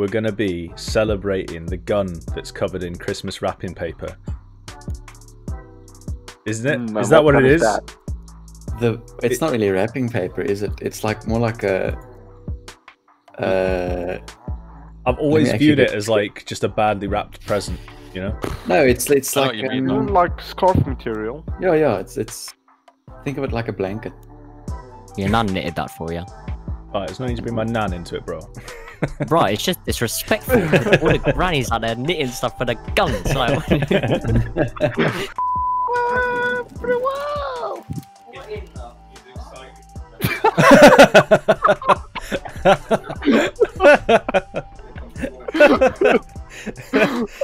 we're going to be celebrating the gun that's covered in Christmas wrapping paper. Isn't it? Mm, is that what what it is? is? The it's It- not really wrapping paper, is it? It's like more like a. Uh, I've always viewed it as like just a badly wrapped present, you know? no, it's it's like what you mean, um, like scarf material. yeah, yeah. It's it's. Think of it like a blanket. Your nan knitted that for you. Right, there's no need to bring my nan into it, bro. Right, it's just disrespectful. All the grannies out there knitting stuff for the guns. Like,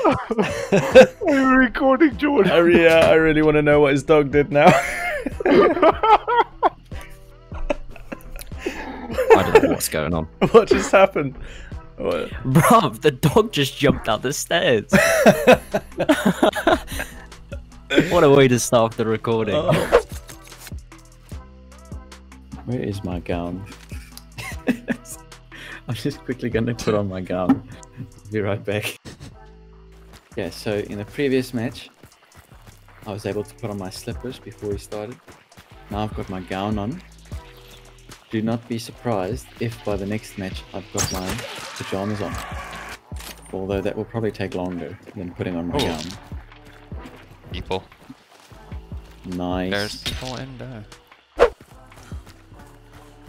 Are you recording, Jordan? I, re- yeah, I really want to know what his dog did now. I don't know what's going on. what just happened? What? Bruv, the dog just jumped out the stairs. what a way to start off the recording. Oh. Where is my gown? I'm just quickly gonna put on my gown. Be right back. Yeah, so in the previous match, I was able to put on my slippers before we started. Now I've got my gown on. Do not be surprised if by the next match I've got my pajamas on. Although that will probably take longer than putting on my gown. People. Nice. There's people in there. Are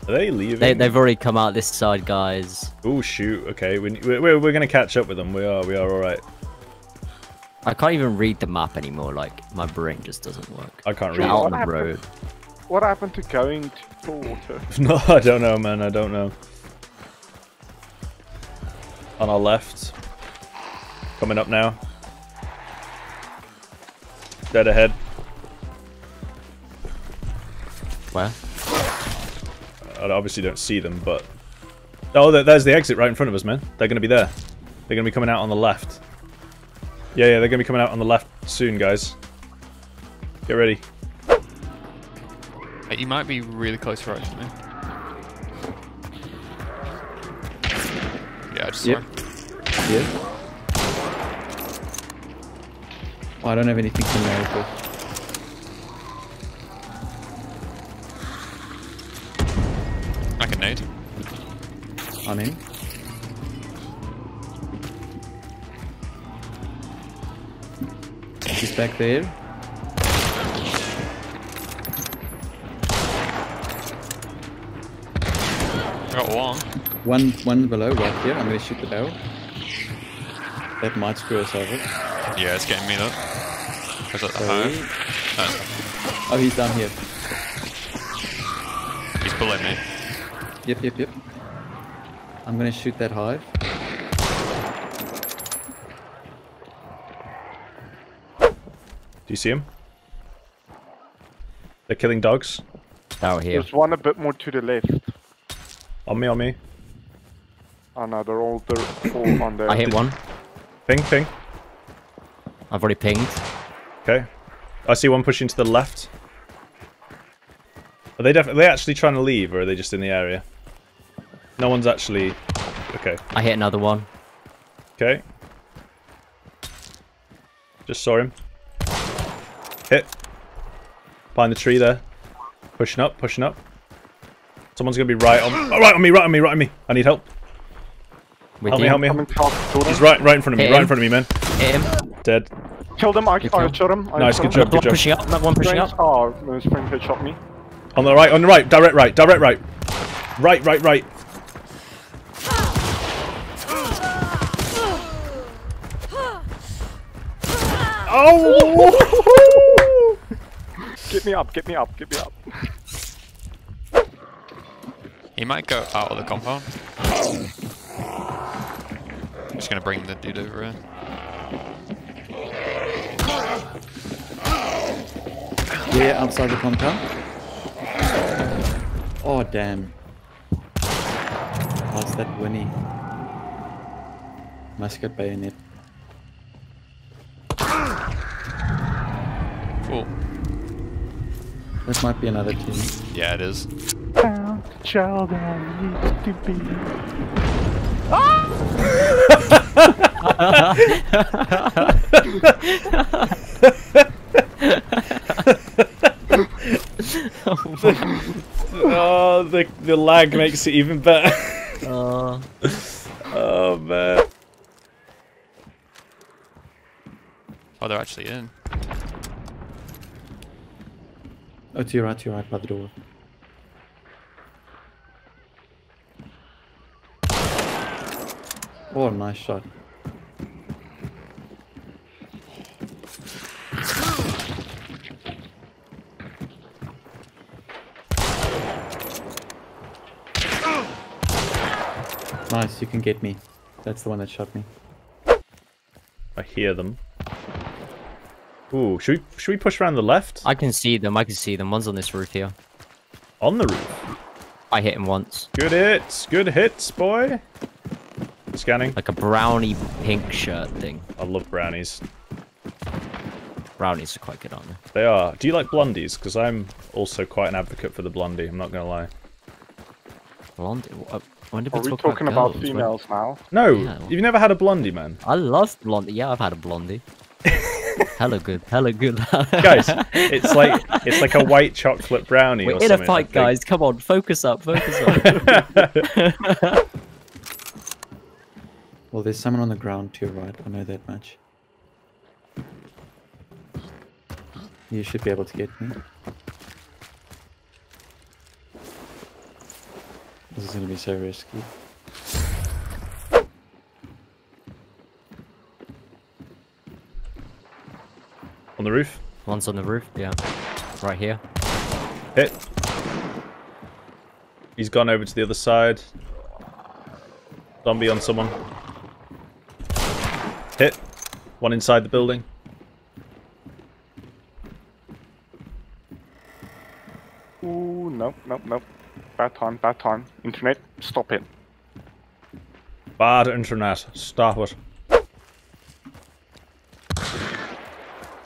they leaving? They, they've already come out this side, guys. Oh shoot! Okay, we, we're we're, we're gonna catch up with them. We are we are all right. I can't even read the map anymore. Like my brain just doesn't work. I can't Sure. read. Out on What the happened? road. What happened to going to the water? No, I don't know, man. I don't know. On our left. Coming up now. Dead ahead. Where? I obviously don't see them, but... Oh, there's the exit right in front of us, man. They're going to be there. They're going to be coming out on the left. Yeah, yeah, they're going to be coming out on the left soon, guys. Get ready. Hey, you might be really close right to me. Yeah, I just Yep. saw him. Yeah. Oh, I don't have anything to marry with. I can nade. I'm in. He's back there. Got one. One one below, right here. I'm gonna shoot the barrel. That might screw us over. Yeah, it's getting me though. Was that the Sorry. high? Oh, he's down here. He's below me. Yep, yep, yep. I'm gonna shoot that hive. Do you see him? They're killing dogs. Out here. There's one a bit more to the left. On me, on me. Another no, they're all they're all on there. I hit one. Ping, ping. I've already pinged. Okay. I see one pushing to the left. Are they def- are they actually trying to leave, or are they just in the area? No one's actually... Okay. I hit another one. Okay. Just saw him. Hit. Behind the tree there. Pushing up, pushing up. Someone's gonna be right on... Oh, right on me, right on me, right on me. I need help. With Help you. me, help me. I'm in top, Jordan. He's right, right in front of me, Hit right in front of me, man. Hit him. Dead. Killed him. I, I You killed. shot him. I Nice, shot good him. job, good job. pushing up. Another one pushing Strange- up. Oh, Spring Pit shot me. On the right, on the right, direct right, direct right. Right, right, right. Oh! Get me up, get me up, get me up. He might go out of the compound. just gonna bring the dude over here. Yeah, outside the compound. Oh damn. What's that Winnie? Musket bayonet. Cool. This might be another team. Yeah, it is. Found the child I used to be. Oh, the the lag makes it even better. Uh, oh man. Oh, they're actually in. Oh, to your right, to your right by the door. Oh, nice shot. Nice, you can get me. That's the one that shot me. I hear them. Ooh, should we should we push around the left? I can see them. I can see them. One's on this roof here. On the roof. I hit him once. Good hits, good hits, boy. Scanning. Like a brownie pink shirt thing. I love brownies. Brownies are quite good, aren't they? They are. Do you like blondies? Because I'm also quite an advocate for the blondie. I'm not gonna lie. Blondie. uh, When did we Are we talking about girls? When- females now? No, Yeah. you've never had a blondie, man. I love blondie. Yeah, I've had a blondie. hella good. Hella good. Guys, it's like it's like a white chocolate brownie. We're or in a fight, guys. Come on, focus up. Focus up. Well, there's someone on the ground to your right. I know that much. You should be able to get me. This is gonna be so risky. On the roof. One's on the roof. Yeah, right here. Hit. He's gone over to the other side. Zombie on someone. Hit. One inside the building. Ooh, no, no, no. Bad time, bad time. Internet, stop it. Bad internet. Stop it.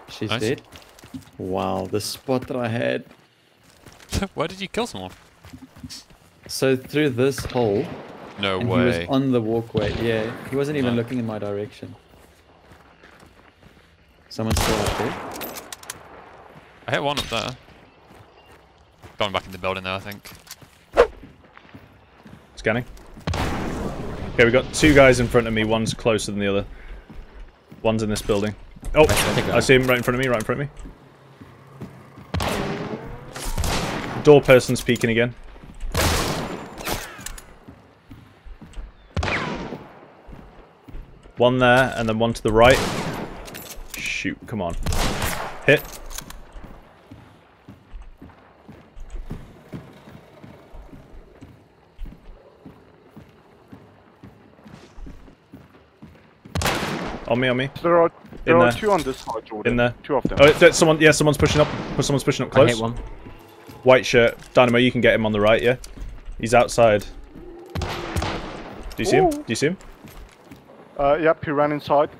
She's Nice. dead. Wow, the spot that I had. Where did you kill someone? So through this hole, No and he was way. on the walkway. Yeah, he wasn't even No. looking in my direction. Someone's still up there. I hit one up there. Going back in the building now, I think. Scanning. Okay, we got two guys in front of me. One's closer than the other. One's in this building. Oh, I I see him right in front of me, right in front of me. Door person's peeking again. One there, and then one to the right. Shoot, come on. Hit. On me, on me. There are there In are there. two on this side, Jordan. In there. Two of them. Oh, there's someone. Yeah, someone's pushing up. Someone's pushing up I close. hit one. White shirt. Dynamo, you can get him on the right, yeah? He's outside. Do you see him? Do you see him? Uh, yep, he ran inside.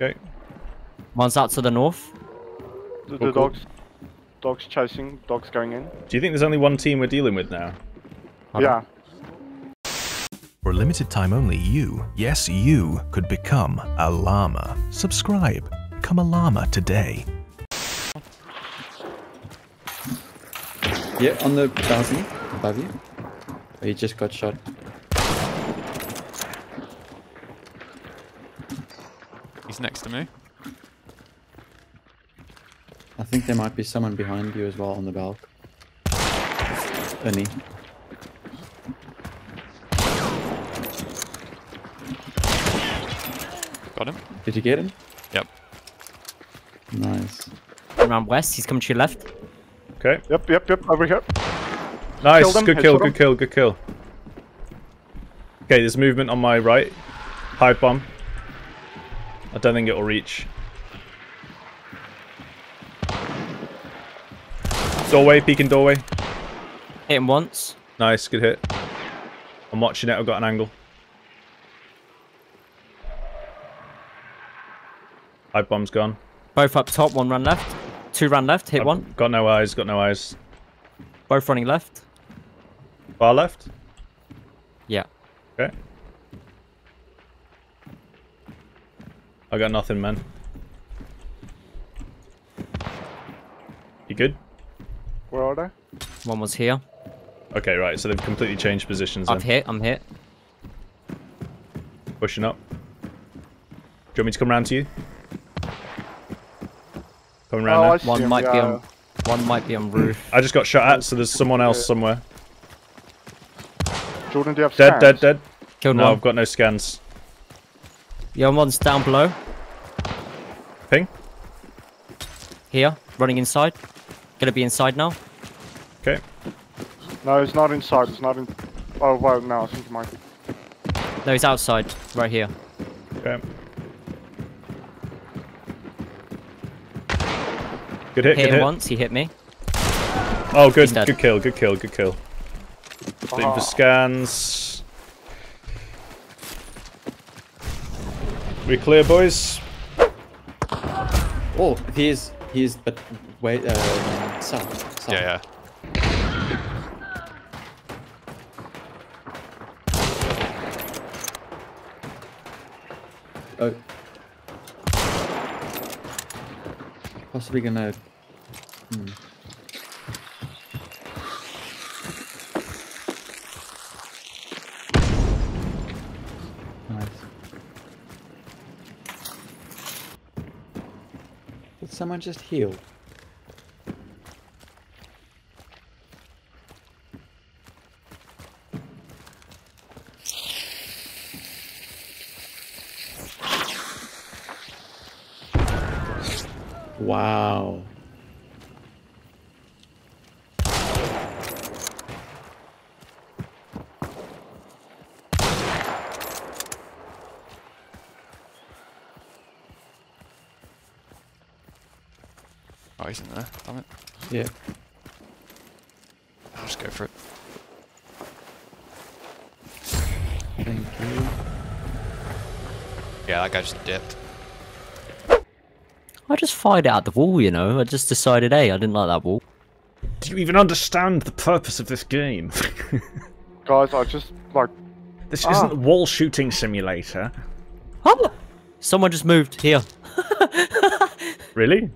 Okay. One's out to the north. The, oh, the cool. dogs, dogs chasing, dogs going in. Do you think there's only one team we're dealing with now? Yeah. For a limited time only, you, yes, you, could become a llama. Subscribe. Become a llama today. Yeah, on the balcony above you. Oh, he just got shot. He's next to me. I think there might be someone behind you as well on the balcony. Ernie. Got him. Did you get him? Yep. Nice. Around west. He's coming to your left. Okay. Yep, yep, yep, over here. Nice. Killed him, Good kill, good him. kill, good kill. Okay, there's movement on my right. Pipe bomb. I don't think it'll reach. Doorway, peeking doorway. Hit him once. Nice, good hit. I'm watching it, I've got an angle. Pipe bomb's gone. Both up top. One run left. Two run left. Hit I've one. Got no eyes, got no eyes. Both running left. Far left. Yeah. Okay. I got nothing, man. You good? Where are they? One was here. Okay, right. So they've completely changed positions. I've Then. hit. I'm hit. Pushing up. Do you want me to come round to you? Coming round oh, now. One him, might be on. One might be on roof. I just got shot at, so there's someone else somewhere. Jordan, do you have Dead, dead, scans? dead. Killed No, one. I've got no scans. Yeah, one's down below. Ping. Here, running inside. Gonna be inside now. Okay. No, it's not inside. It's not in. Oh well, no, I think it might be. No, he's outside. Right here. Okay. Good hit, Hit good him hit. once. He hit me. Oh, good, good kill, good kill, good kill. Looking Ah. for scans. We clear, boys. Oh, he is. He is. But wait. Uh, south. south. Yeah, yeah. Oh. Possibly gonna. Hmm. Nice. Did someone just heal? Oh, he's in there. Damn it. Yeah. I'll just go for it. Thank you. Yeah, that guy just dipped. I just fired out the wall, you know. I just decided, hey, I didn't like that wall. Do you even understand the purpose of this game? Guys, I just like. this Ah. isn't a wall shooting simulator. Oh! Someone just moved here. Really?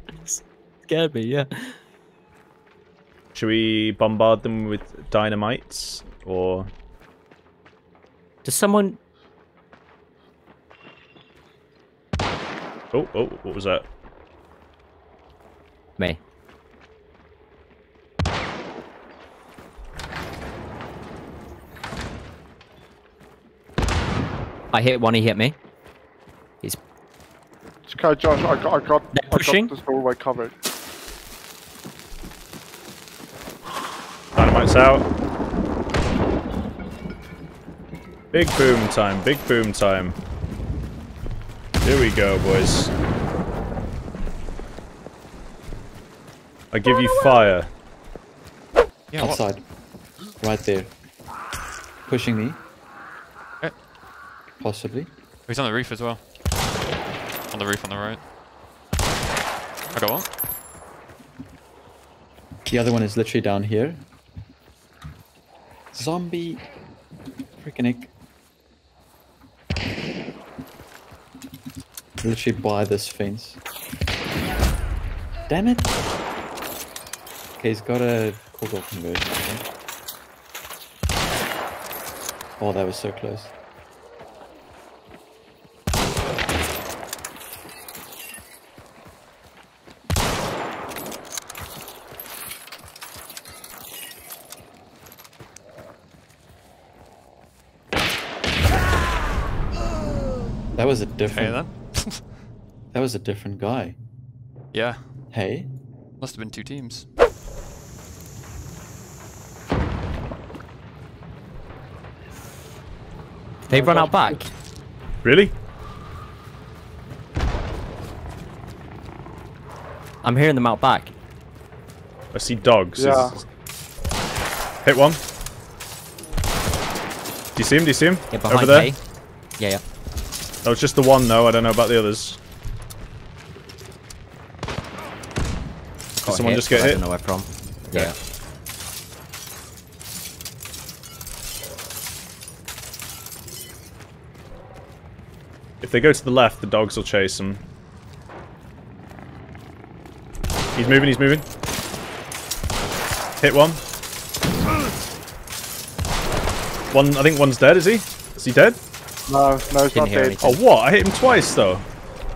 Scared me, yeah. Should we bombard them with dynamites or Does someone? Oh, oh, what was that? Me. I hit one. He hit me. He's It's okay, Josh. I got. I got. They're I got this doorway covered. Dynamite's out. Big boom time, big boom time. Here we go, boys. I give you fire. Yeah, what? Outside. Right there. Pushing me. Eh. Possibly. He's on the roof as well. On the roof on the right. I got one. The other one is literally down here. Zombie. Freaking egg. Literally by this fence. Damn it! Okay, he's got a Caldwell conversion, I think. Oh, that was so close. That was a Okay different. then. That was a different guy. yeah. Hey, Must have been two teams. They've run out back. Really? I'm hearing them out back. I see dogs. Yeah. Hit one. Do you see him? Do you see him? Yeah, Over there? K. Yeah, yeah. Oh, that was just the one, though. I don't know about the others. Got someone hit, just get but I hit? don't know where from. Yeah. If they go to the left, the dogs will chase them. He's moving, he's moving. Hit one. One, I think one's dead, is he? Is he dead? No, no, it's Didn't not dead. anything. Oh, what? I hit him twice, though.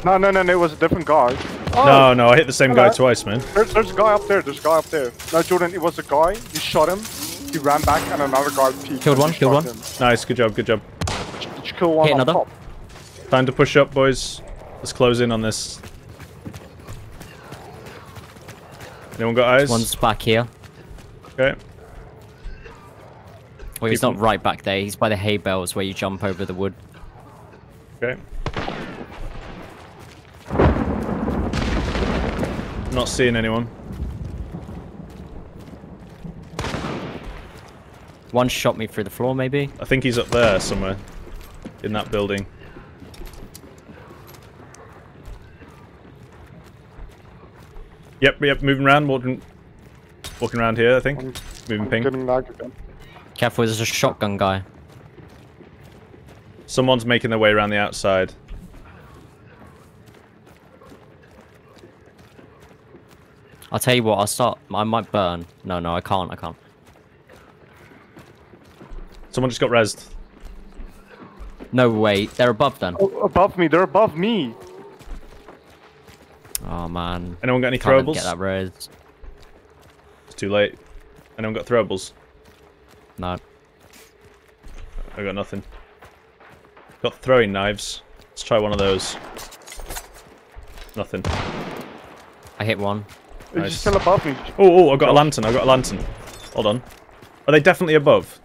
No, no, no, no, it was a different guy. Oh, No, no, I hit the same guy twice, man. There's, there's a guy up there. There's a guy up there. No, Jordan, it was a guy. You shot him. He ran back, and another guy peeked. Killed one, killed one. him. Nice, good job, good job. Did you kill one Hit on another. top? Time to push up, boys. Let's close in on this. Anyone got eyes? One's back here. Okay. Well, he's not right back there. He's by the hay bales where you jump over the wood. Okay. Not seeing anyone. One shot me through the floor, maybe. I think he's up there somewhere. In that building. Yep, yep, moving around, walking walking around here, I think. I'm- Moving I'm ping. Getting. Careful, there's a shotgun guy. Someone's making their way around the outside. I'll tell you what, I'll start. I might burn. No, no, I can't. I can't. Someone just got rezzed. No way. They're above then. Oh, above me. They're above me. Oh man. Anyone got any Can't throwables? get that res. It's too late. Anyone got throwables? No. I got nothing. Got throwing knives. Let's try one of those. Nothing. I hit one. He's Nice. still above me. Oh, oh, I've got a lantern. I've got a lantern. Hold on. Are they definitely above?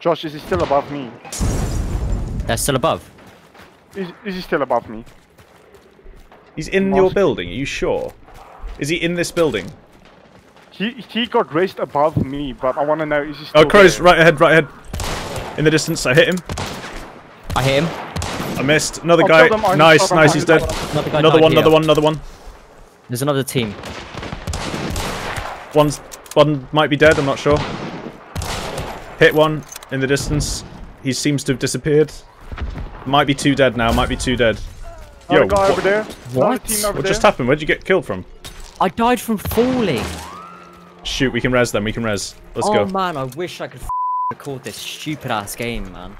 Josh, is he still above me? They're still above. Is, is he still above me? He's in your building. Are you sure? Is he in this building? He he got raised above me, but I want to know is he still Oh, Crow's there? right ahead, right ahead. In the distance, I hit him. I hit him. I missed. Another I'll guy. kill them, Nice, them, nice. He's dead. Another Another died one, another one, another one. There's another team. One's one might be dead. I'm not sure. Hit one in the distance. He seems to have disappeared. Might be two dead now. Might be two dead. Yo, guy what, over there. What? Another team over what there. just happened? Where'd you get killed from? I died from falling. Shoot, we can res them. We can res. Let's oh go. man, I wish I could record this stupid ass game, man.